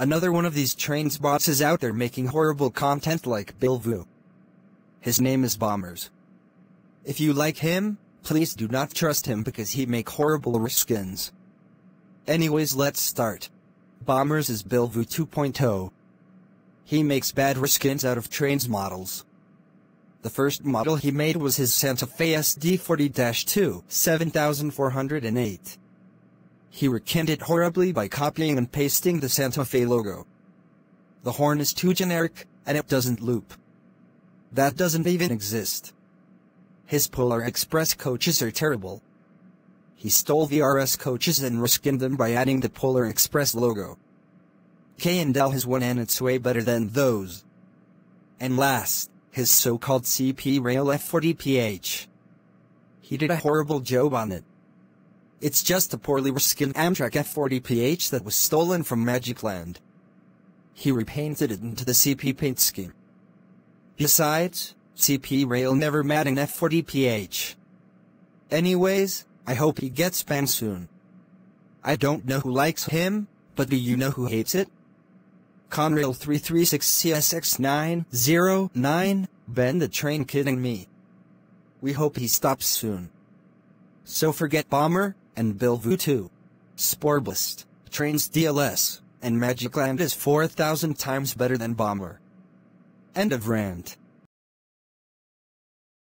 Another one of these Trainz bots is out there making horrible content like Bill Vu. His name is Bombers. If you like him, please do not trust him because he make horrible skins. Anyways let's start. Bombers is Bill Vu 2.0. He makes bad skins out of Trainz models. The first model he made was his Santa Fe SD40-2 7408. He rekinned it horribly by copying and pasting the Santa Fe logo. The horn is too generic, and it doesn't loop. That doesn't even exist. His Polar Express coaches are terrible. He stole the RS coaches and reskinned them by adding the Polar Express logo. K&L has one and it's way better than those. And last, his so-called CP Rail F40PH. He did a horrible job on it. It's just a poorly reskinned Amtrak F40PH that was stolen from Magicland. He repainted it into the CP paint scheme. Besides, CP Rail never made an F40PH. Anyways, I hope he gets banned soon. I don't know who likes him, but do you know who hates it? Conrail 336 CSX909, Ben the train kidding me. We hope he stops soon. So forget Bomber, and Bill Vu 2. Sporblast, Trainz DLS, and Magicland is 4,000 times better than Bomber. End of rant.